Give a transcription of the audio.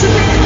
Don't you.